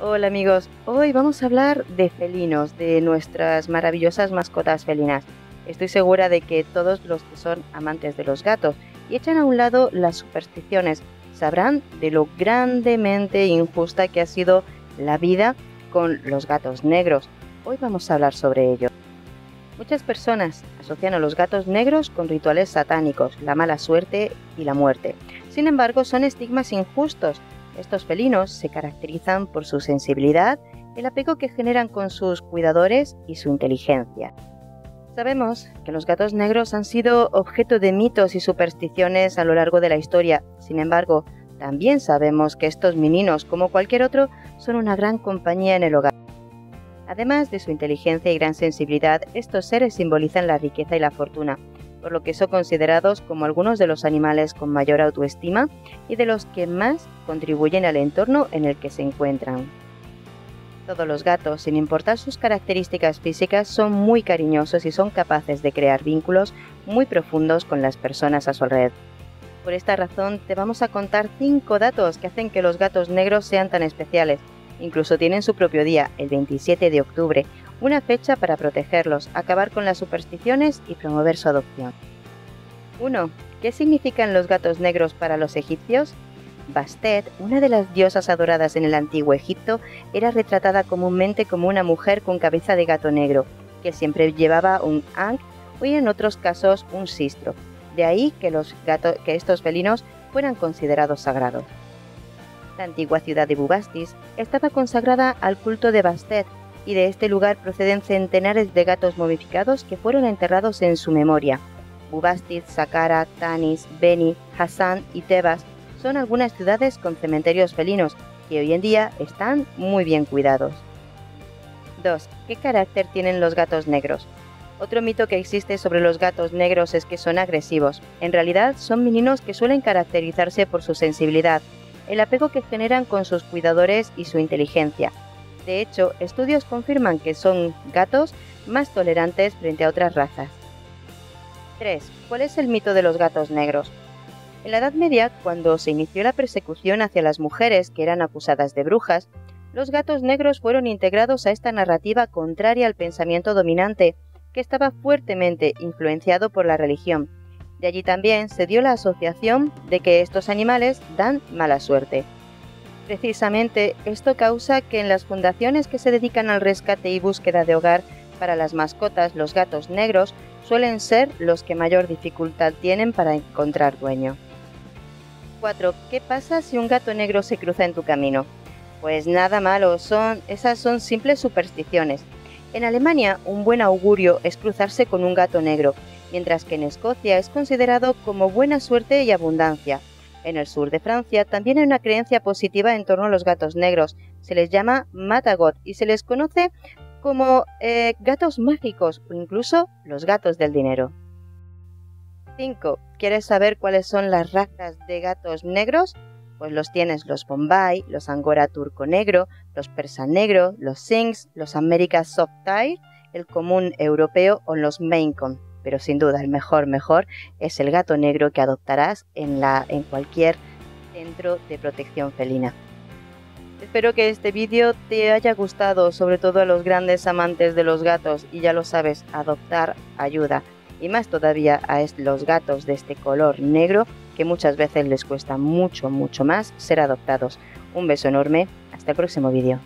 Hola amigos, hoy vamos a hablar de felinos, de nuestras maravillosas mascotas felinas. Estoy segura de que todos los que son amantes de los gatos y echan a un lado las supersticiones sabrán de lo grandemente injusta que ha sido la vida con los gatos negros. Hoy vamos a hablar sobre ello. Muchas personas asocian a los gatos negros con rituales satánicos, la mala suerte y la muerte. Sin embargo, son estigmas injustos estos felinos se caracterizan por su sensibilidad, el apego que generan con sus cuidadores y su inteligencia. Sabemos que los gatos negros han sido objeto de mitos y supersticiones a lo largo de la historia. Sin embargo, también sabemos que estos meninos, como cualquier otro, son una gran compañía en el hogar. Además de su inteligencia y gran sensibilidad, estos seres simbolizan la riqueza y la fortuna, por lo que son considerados como algunos de los animales con mayor autoestima y de los que más contribuyen al entorno en el que se encuentran. Todos los gatos, sin importar sus características físicas, son muy cariñosos y son capaces de crear vínculos muy profundos con las personas a su alrededor. Por esta razón te vamos a contar 5 datos que hacen que los gatos negros sean tan especiales. Incluso tienen su propio día, el 27 de octubre, una fecha para protegerlos, acabar con las supersticiones y promover su adopción. 1. ¿Qué significan los gatos negros para los egipcios? Bastet, una de las diosas adoradas en el antiguo Egipto, era retratada comúnmente como una mujer con cabeza de gato negro, que siempre llevaba un ankh o en otros casos un sistro. De ahí que, los que estos felinos fueran considerados sagrados. La antigua ciudad de Bubastis estaba consagrada al culto de Bastet, y de este lugar proceden centenares de gatos momificados que fueron enterrados en su memoria. Bubastis, Saqqara, Tanis, Beni, Hassan y Tebas son algunas ciudades con cementerios felinos que hoy en día están muy bien cuidados. 2. ¿Qué carácter tienen los gatos negros? Otro mito que existe sobre los gatos negros es que son agresivos. En realidad son meninos que suelen caracterizarse por su sensibilidad, el apego que generan con sus cuidadores y su inteligencia, de hecho, estudios confirman que son gatos más tolerantes frente a otras razas. 3. ¿Cuál es el mito de los gatos negros? En la Edad Media, cuando se inició la persecución hacia las mujeres que eran acusadas de brujas, los gatos negros fueron integrados a esta narrativa contraria al pensamiento dominante, que estaba fuertemente influenciado por la religión. De allí también se dio la asociación de que estos animales dan mala suerte. Precisamente esto causa que en las fundaciones que se dedican al rescate y búsqueda de hogar para las mascotas, los gatos negros suelen ser los que mayor dificultad tienen para encontrar dueño. 4. ¿Qué pasa si un gato negro se cruza en tu camino? Pues nada malo, son, esas son simples supersticiones. En Alemania, un buen augurio es cruzarse con un gato negro, mientras que en Escocia es considerado como buena suerte y abundancia. En el sur de Francia también hay una creencia positiva en torno a los gatos negros. Se les llama matagot y se les conoce como eh, gatos mágicos o incluso los gatos del dinero. 5. ¿Quieres saber cuáles son las razas de gatos negros? Pues los tienes los Bombay, los Angora turco negro, los persa negro, los Sinks, los America soft el común europeo o los Maine pero sin duda el mejor, mejor es el gato negro que adoptarás en, la, en cualquier centro de protección felina. Espero que este vídeo te haya gustado, sobre todo a los grandes amantes de los gatos, y ya lo sabes, adoptar ayuda, y más todavía a los gatos de este color negro, que muchas veces les cuesta mucho, mucho más ser adoptados. Un beso enorme, hasta el próximo vídeo.